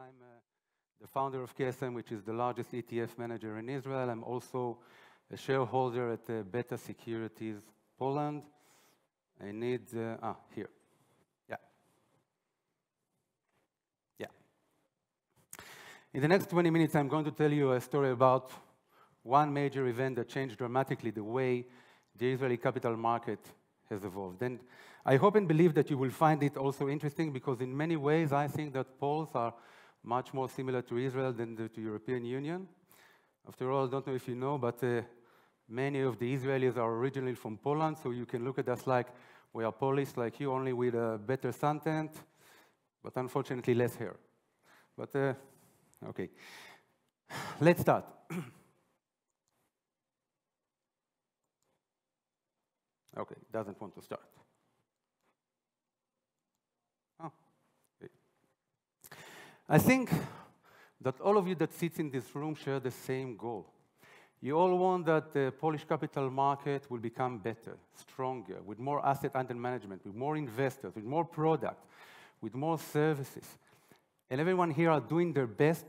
I'm uh, the founder of KSM, which is the largest ETF manager in Israel. I'm also a shareholder at uh, Beta Securities Poland. I need, uh, ah, here. Yeah. Yeah. In the next 20 minutes, I'm going to tell you a story about one major event that changed dramatically the way the Israeli capital market has evolved. And I hope and believe that you will find it also interesting because in many ways I think that Poles are much more similar to Israel than the, to European Union. After all, I don't know if you know, but uh, many of the Israelis are originally from Poland, so you can look at us like we are Polish, like you, only with a better suntan, but unfortunately less hair. But, uh, okay. Let's start. Okay, doesn't want to start. Oh. Okay. I think that all of you that sit in this room share the same goal. You all want that the Polish capital market will become better, stronger, with more asset under management, with more investors, with more product, with more services. And everyone here are doing their best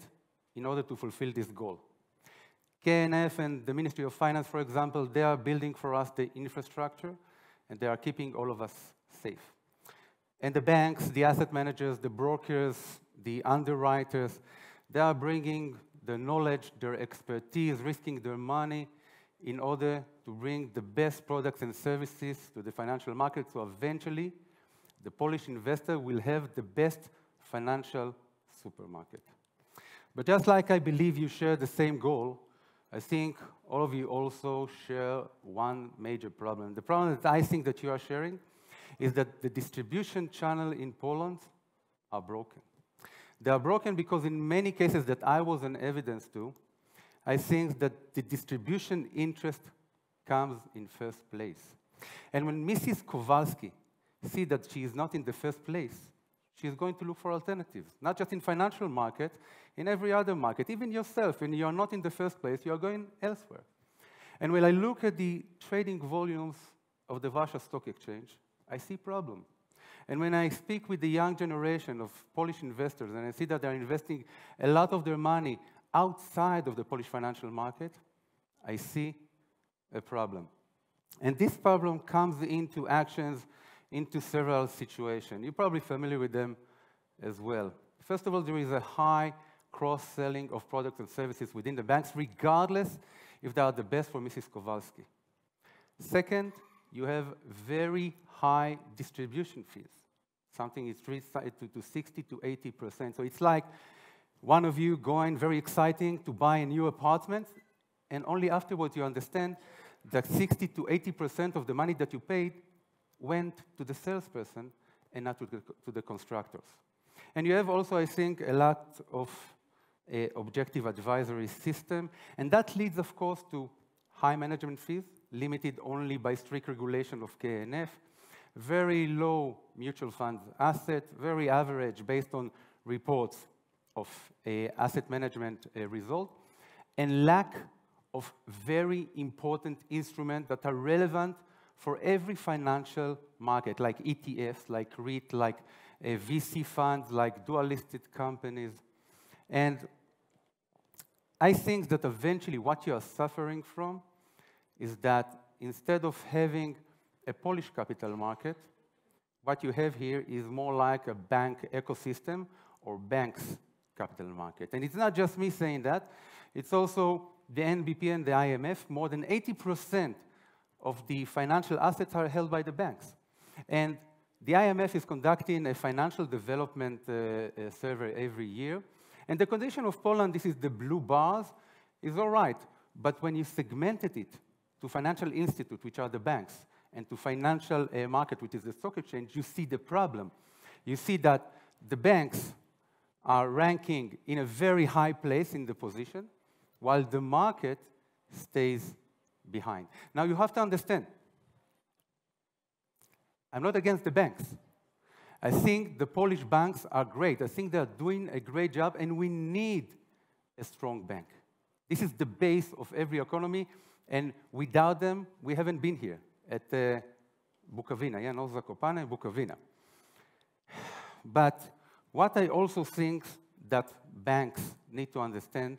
in order to fulfill this goal. KNF and the Ministry of Finance, for example, they are building for us the infrastructure and they are keeping all of us safe. And the banks, the asset managers, the brokers, the underwriters, they are bringing their knowledge, their expertise, risking their money in order to bring the best products and services to the financial market so eventually the Polish investor will have the best financial supermarket. But just like I believe you share the same goal, I think all of you also share one major problem. The problem that I think that you are sharing is that the distribution channel in Poland are broken. They are broken because in many cases that I was an evidence to, I think that the distribution interest comes in first place. And when Mrs. Kowalski see that she is not in the first place, she is going to look for alternatives, not just in financial market, in every other market, even yourself, when you're not in the first place, you're going elsewhere. And when I look at the trading volumes of the Warsaw Stock Exchange, I see problem. And when I speak with the young generation of Polish investors, and I see that they're investing a lot of their money outside of the Polish financial market, I see a problem. And this problem comes into actions into several situations. You're probably familiar with them as well. First of all, there is a high cross-selling of products and services within the banks, regardless if they are the best for Mrs. Kowalski. Second, you have very high distribution fees. Something is to, to 60 to 80%. So it's like one of you going very exciting to buy a new apartment, and only afterwards you understand that 60 to 80% of the money that you paid went to the salesperson and not to the, to the constructors. And you have also, I think, a lot of uh, objective advisory system. And that leads, of course, to high management fees, limited only by strict regulation of KNF, very low mutual funds asset, very average based on reports of uh, asset management uh, result, and lack of very important instruments that are relevant for every financial market, like ETFs, like REIT, like uh, VC funds, like dual-listed companies. And I think that eventually what you are suffering from is that instead of having a Polish capital market, what you have here is more like a bank ecosystem or banks capital market. And it's not just me saying that, it's also the NBP and the IMF. More than 80% of the financial assets are held by the banks. And the IMF is conducting a financial development uh, uh, survey every year. And the condition of Poland, this is the blue bars, is all right. But when you segmented it to financial institute, which are the banks, and to financial uh, market, which is the stock exchange, you see the problem. You see that the banks are ranking in a very high place in the position, while the market stays behind. Now you have to understand, I'm not against the banks. I think the Polish banks are great. I think they're doing a great job, and we need a strong bank. This is the base of every economy, and without them, we haven't been here at uh, Bukowina, yeah, not Zakopane, Bukowina. But what I also think that banks need to understand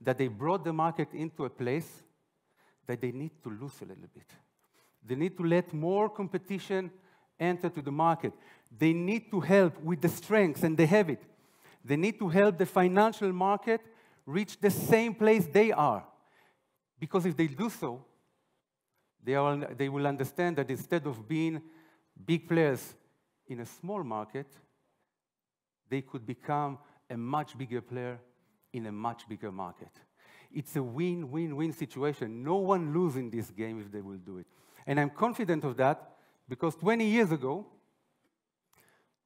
that they brought the market into a place that they need to lose a little bit. They need to let more competition enter to the market. They need to help with the strengths, and they have it. They need to help the financial market reach the same place they are. Because if they do so, they, are, they will understand that instead of being big players in a small market, they could become a much bigger player in a much bigger market. It's a win-win-win situation. No one loses in this game if they will do it. And I'm confident of that because 20 years ago,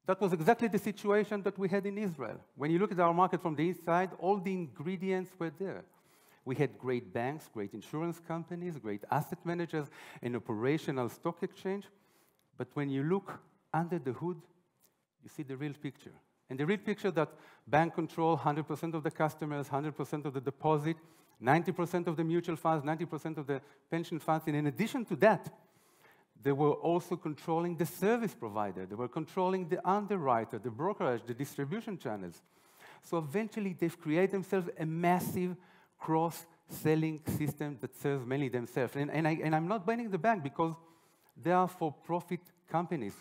that was exactly the situation that we had in Israel. When you look at our market from the inside, all the ingredients were there. We had great banks, great insurance companies, great asset managers, an operational stock exchange. But when you look under the hood, you see the real picture. And the real picture that bank control 100% of the customers, 100% of the deposit, 90% of the mutual funds, 90% of the pension funds. And in addition to that, they were also controlling the service provider. They were controlling the underwriter, the brokerage, the distribution channels. So eventually, they've created themselves a massive cross-selling system that serves mainly themselves. And, and, I, and I'm not blaming the bank because they are for-profit companies.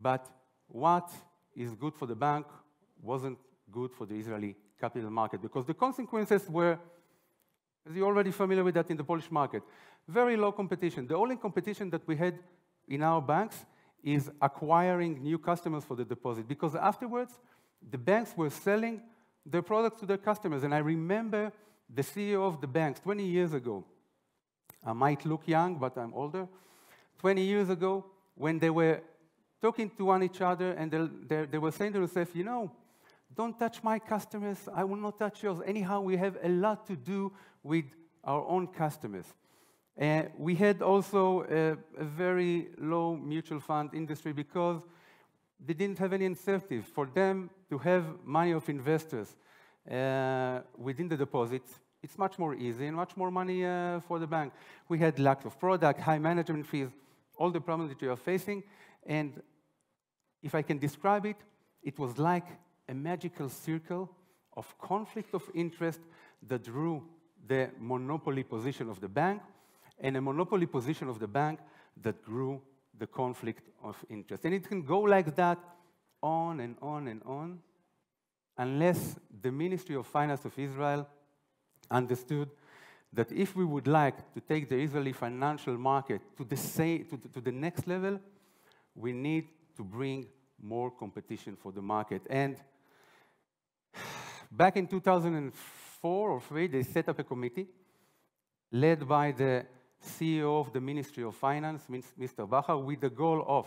But what is good for the bank wasn't good for the Israeli capital market because the consequences were, as you're already familiar with that in the Polish market, very low competition. The only competition that we had in our banks is acquiring new customers for the deposit because afterwards, the banks were selling their products to their customers. And I remember the CEO of the banks 20 years ago. I might look young, but I'm older. 20 years ago, when they were talking to one each other and they, they, they were saying to themselves, you know, don't touch my customers, I will not touch yours. Anyhow, we have a lot to do with our own customers. Uh, we had also a, a, very low mutual fund industry because they didn't have any incentive for them to have money of investors within the deposits. It's much more easy and much more money uh, for the bank. We had lack of product, high management fees, all the problems that you are facing. And if I can describe it, it was like a magical circle of conflict of interest that drew the monopoly position of the bank and a monopoly position of the bank that grew the conflict of interest. And it can go like that on and on and on unless the Ministry of Finance of Israel understood that if we would like to take the Israeli financial market to the, to, to the next level, we need to bring more competition for the market. And back in 2004 or 3, they set up a committee led by the CEO of the Ministry of Finance, Mr. Bachar, with the goal of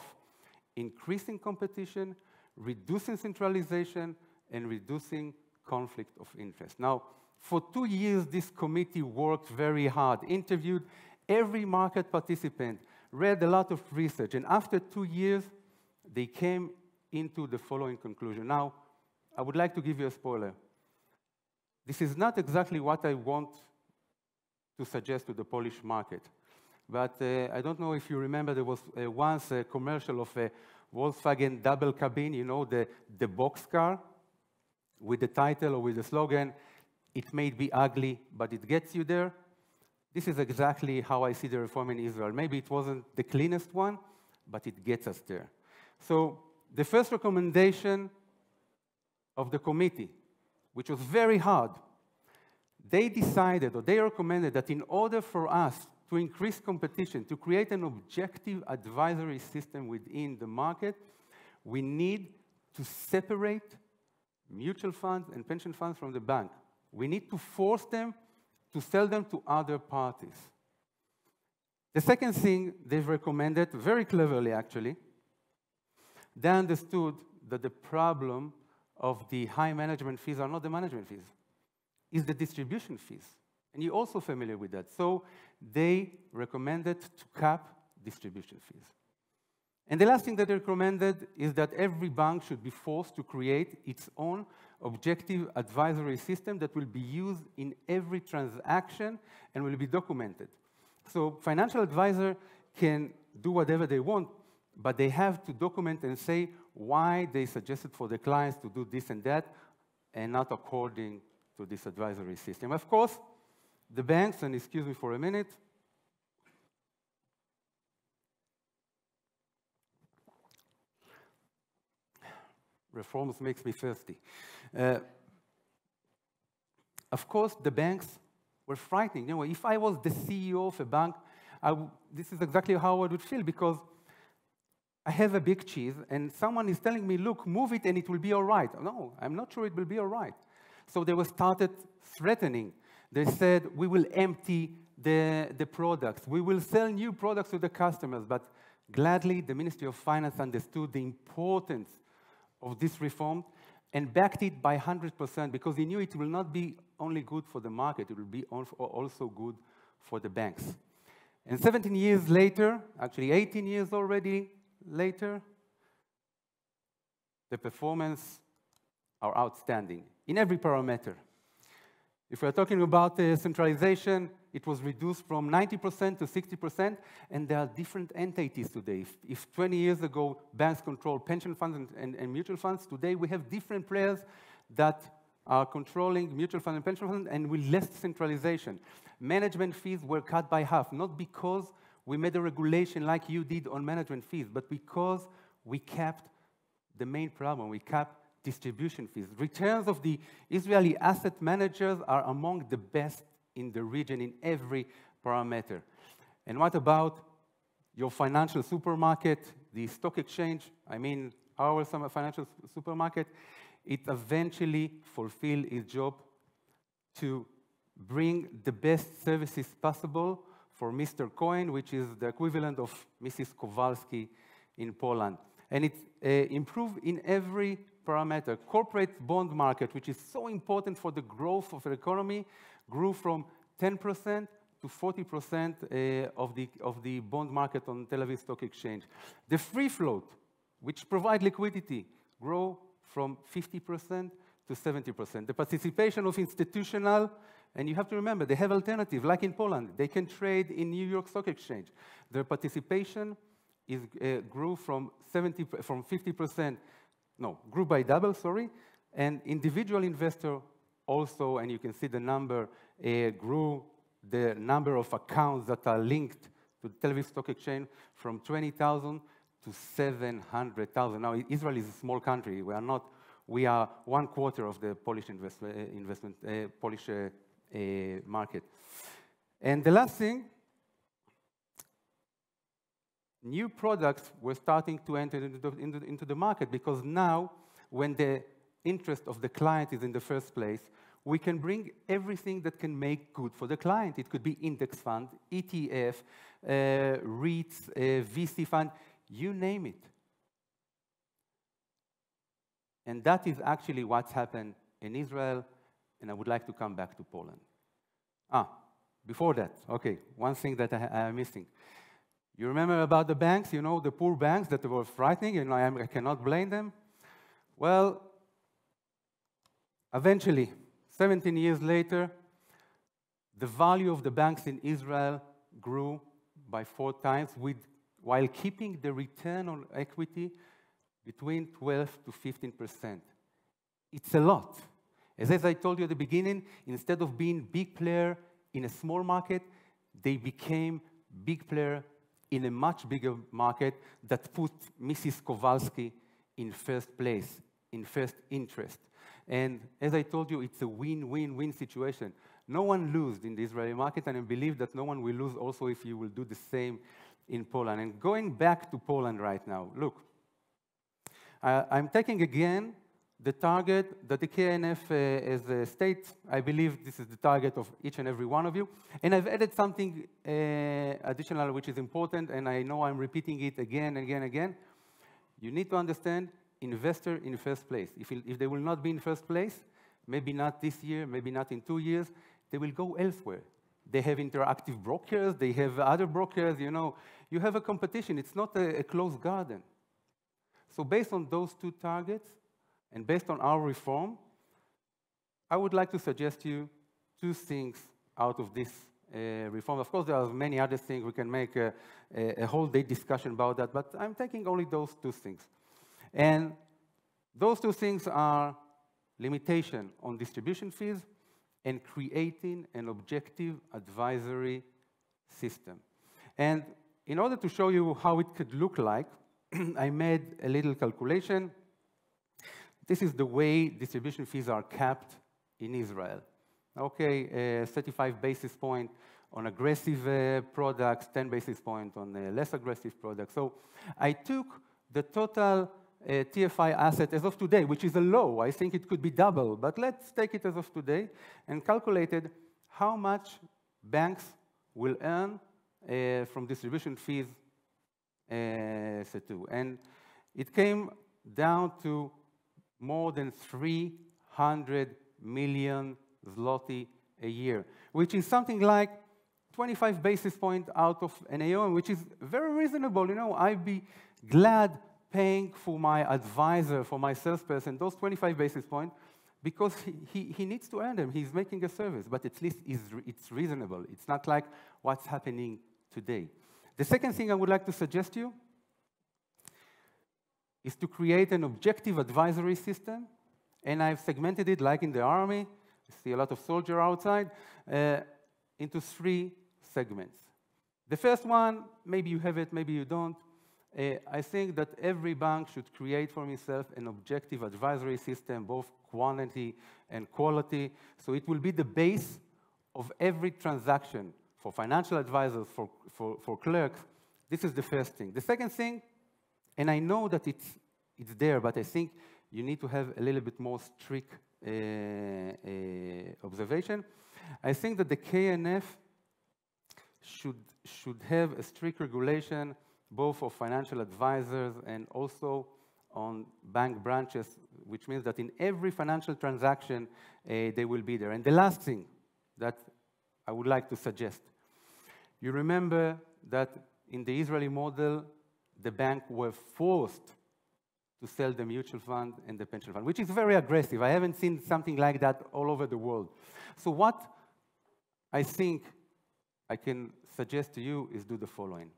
increasing competition, reducing centralization, and reducing conflict of interest. Now, for two years, this committee worked very hard, interviewed every market participant, read a lot of research, and after two years, they came into the following conclusion. Now, I would like to give you a spoiler. This is not exactly what I want to suggest to the Polish market. But uh, I don't know if you remember, there was uh, once a commercial of a Volkswagen double cabin, you know, the, the box car with the title or with the slogan, it may be ugly, but it gets you there. This is exactly how I see the reform in Israel. Maybe it wasn't the cleanest one, but it gets us there. So the first recommendation of the committee, which was very hard, they decided or they recommended that in order for us to increase competition, to create an objective advisory system within the market, we need to separate mutual funds and pension funds from the bank. We need to force them to sell them to other parties. The second thing they've recommended, very cleverly actually, they understood that the problem of the high management fees are not the management fees, it's the distribution fees. And you're also familiar with that. So they recommended to cap distribution fees. And the last thing that they recommended is that every bank should be forced to create its own objective advisory system that will be used in every transaction and will be documented. So financial advisor can do whatever they want, but they have to document and say why they suggested for the clients to do this and that and not according to this advisory system. Of course, the banks, and excuse me for a minute, reforms makes me thirsty. Uh, of course, the banks were frightening. You know, if I was the CEO of a bank, this is exactly how I would feel because I have a big cheese and someone is telling me, look, move it and it will be all right. No, I'm not sure it will be all right. So they were started threatening. They said, we will empty the, the products. We will sell new products to the customers. But gladly, the Ministry of Finance understood the importance of this reform and backed it by 100% because he knew it will not be only good for the market, it will be also good for the banks. And 17 years later, actually 18 years already later, the performance are outstanding in every parameter. If we're talking about uh, centralization, it was reduced from 90% to 60%, and there are different entities today. If, if 20 years ago banks controlled pension funds and, and, and, mutual funds, today we have different players that are controlling mutual funds and pension funds and with less centralization. Management fees were cut by half, not because we made a regulation like you did on management fees, but because we kept the main problem. We kept distribution fees. Returns of the Israeli asset managers are among the best in the region in every parameter. And what about your financial supermarket, the stock exchange? I mean, our financial supermarket, it eventually fulfilled its job to bring the best services possible for Mr. Cohen, which is the equivalent of Mrs. Kowalski in Poland. And it uh, improved in every parameter. Corporate bond market, which is so important for the growth of the economy, grew from 10% to 40% uh, of, the, of the bond market on Tel Aviv Stock Exchange. The free float, which provide liquidity, grew from 50% to 70%. The participation of institutional, and you have to remember, they have alternative, like in Poland. They can trade in New York Stock Exchange. Their participation is, uh, grew from, 70, from 50% no, grew by double, sorry. And individual investor also, and you can see the number, uh, grew the number of accounts that are linked to the Tel Aviv Stock Exchange from 20,000 to 700,000. Now, Israel is a small country. We are not, we are one quarter of the Polish invest, uh, investment, uh, Polish market. And the last thing new products were starting to enter into the, into the market because now, when the interest of the client is in the first place, we can bring everything that can make good for the client. It could be index fund, ETF, uh, REITs, uh, VC fund, you name it. And that is actually what's happened in Israel, and I would like to come back to Poland. Ah, before that, okay, one thing that I, am missing. You remember about the banks, you know, the poor banks that were frightening, and I, I cannot blame them? Well, eventually, 17 years later, the value of the banks in Israel grew by four times with, while keeping the return on equity between 12 to 15 percent. It's a lot. As, as I told you at the beginning, instead of being big player in a small market, they became big player in a much bigger market that put Mrs. Kowalski in first place, in first interest. And as I told you, it's a win-win-win situation. No one loses in the Israeli market, and I believe that no one will lose also if you will do the same in Poland. And going back to Poland right now, look, I'm taking again the target that the KNF uh, as a state, I believe this is the target of each and every one of you. And I've added something uh, additional which is important, and I know I'm repeating it again and again and again. You need to understand investor in first place. If, if they will not be in first place, maybe not this year, maybe not in two years, they will go elsewhere. They have interactive brokers, they have other brokers, you know. You have a competition. It's not a, a closed garden. So based on those two targets, and based on our reform, I would like to suggest you two things out of this uh, reform. Of course, there are many other things. We can make a, a, a, whole day discussion about that, but I'm taking only those two things. And those two things are limitation on distribution fees, and creating an objective advisory system. And in order to show you how it could look like, I made a little calculation. This is the way distribution fees are capped in Israel. Okay, uh, 35 basis point on aggressive uh, products, 10 basis point on uh, less aggressive products. So I took the total TFI asset as of today, which is a low. I think it could be double, but let's take it as of today and calculated how much banks will earn uh, from distribution fees uh, And it came down to more than 300 million zloty a year, which is something like 25 basis points out of AUM, which is very reasonable. You know, I'd be glad paying for my advisor, for my salesperson, those 25 basis points, because he, he, he, needs to earn them. He's making a service, but at least it's reasonable. It's not like what's happening today. The second thing I would like to suggest to you is to create an objective advisory system, and I've segmented it like in the army. You see a lot of soldier outside, uh, into three segments. The first one, maybe you have it, maybe you don't. Uh, I think that every bank should create for itself an objective advisory system, both quantity and quality. So it will be the base of every transaction for financial advisors, for, for, for clerks. This is the first thing. The second thing, and I know that it's, it's there, but I think you need to have a little bit more strict uh, uh, observation. I think that the KNF should, should have a strict regulation both of financial advisors and also on bank branches, which means that in every financial transaction, uh, they will be there. And the last thing that I would like to suggest, you remember that in the Israeli model, the bank were forced to sell the mutual fund and the pension fund, which is very aggressive. I haven't seen something like that all over the world. So what I think I can suggest to you is do the following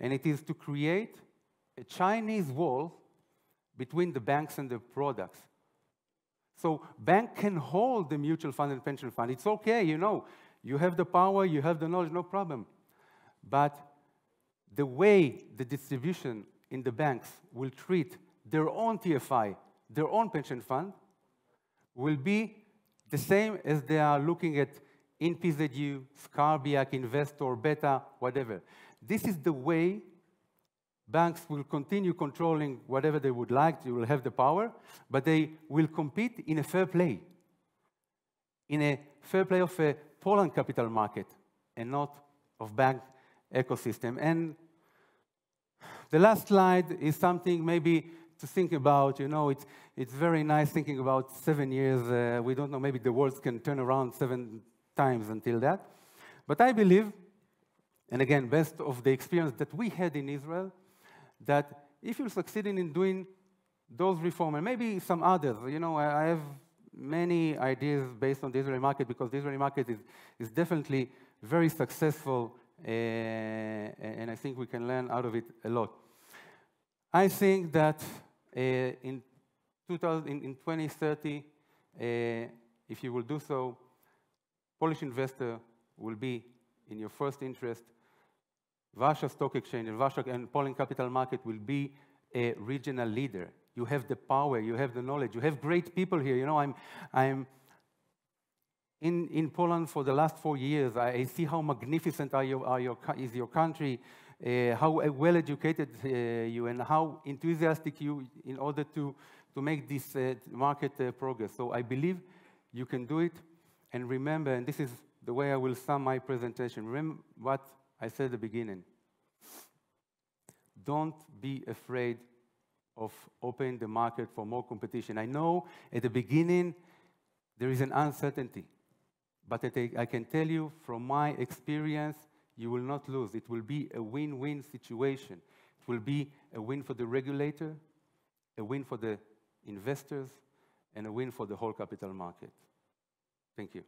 and it is to create a Chinese wall between the banks and the products. So bank can hold the mutual fund and pension fund. It's okay, you know, you have the power, you have the knowledge, no problem. But the way the distribution in the banks will treat their own TFI, their own pension fund, will be the same as they are looking at InPZU, Skarbiec, Investor, Beta, whatever. This is the way banks will continue controlling whatever they would like. They will have the power, but they will compete in a fair play, in a fair play of a Poland capital market and not of bank ecosystem. And the last slide is something maybe to think about. You know, it's, it's very nice thinking about seven years. Uh, we don't know, maybe the world can turn around seven times until that. But I believe and again, best of the experience that we had in Israel, that if you're succeeding in doing those reforms, and maybe some others, you know, I, have many ideas based on the Israeli market because the Israeli market is, is definitely very successful, uh, and I think we can learn out of it a lot. I think that uh, in, 2000, in, in 2030, uh, if you will do so, Polish investor will be in your first interest Warsaw Stock Exchange and Warsaw and Poland Capital Market will be a regional leader. You have the power, you have the knowledge, you have great people here. You know, I'm, I'm in, in Poland for the last four years. I see how magnificent are your, are your, is your country, uh, how well educated uh, you, and how enthusiastic you in order to, to make this uh, market uh, progress. So I believe you can do it. And remember, and this is the way I will sum my presentation, remember what I said at the beginning, don't be afraid of opening the market for more competition. I know at the beginning there is an uncertainty, but I can tell you from my experience, you will not lose. It will be a win-win situation. It will be a win for the regulator, a win for the investors, and a win for the whole capital market. Thank you.